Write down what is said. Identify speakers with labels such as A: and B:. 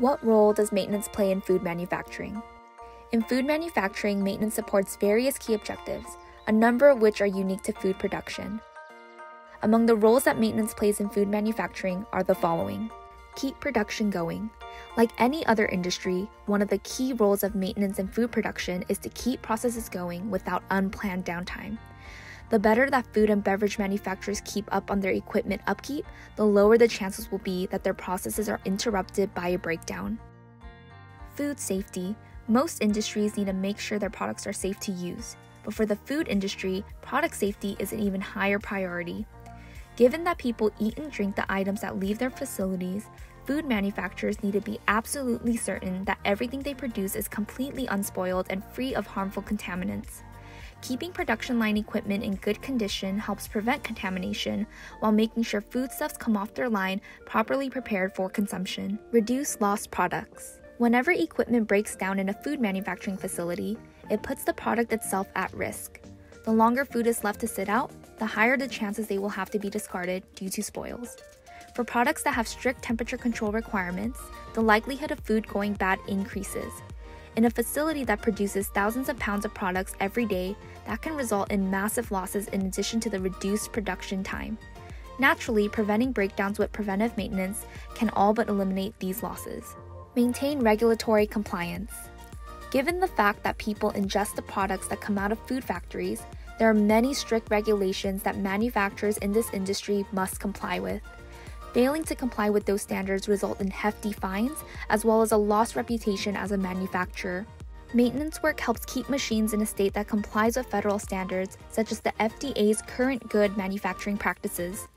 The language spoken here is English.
A: What role does maintenance play in food manufacturing? In food manufacturing, maintenance supports various key objectives, a number of which are unique to food production. Among the roles that maintenance plays in food manufacturing are the following Keep production going. Like any other industry, one of the key roles of maintenance in food production is to keep processes going without unplanned downtime. The better that food and beverage manufacturers keep up on their equipment upkeep, the lower the chances will be that their processes are interrupted by a breakdown. Food safety. Most industries need to make sure their products are safe to use, but for the food industry, product safety is an even higher priority. Given that people eat and drink the items that leave their facilities, food manufacturers need to be absolutely certain that everything they produce is completely unspoiled and free of harmful contaminants. Keeping production line equipment in good condition helps prevent contamination while making sure foodstuffs come off their line properly prepared for consumption. Reduce lost products. Whenever equipment breaks down in a food manufacturing facility, it puts the product itself at risk. The longer food is left to sit out, the higher the chances they will have to be discarded due to spoils. For products that have strict temperature control requirements, the likelihood of food going bad increases. In a facility that produces thousands of pounds of products every day, that can result in massive losses in addition to the reduced production time. Naturally, preventing breakdowns with preventive maintenance can all but eliminate these losses. Maintain regulatory compliance. Given the fact that people ingest the products that come out of food factories, there are many strict regulations that manufacturers in this industry must comply with. Failing to comply with those standards result in hefty fines as well as a lost reputation as a manufacturer. Maintenance work helps keep machines in a state that complies with federal standards, such as the FDA's current good manufacturing practices.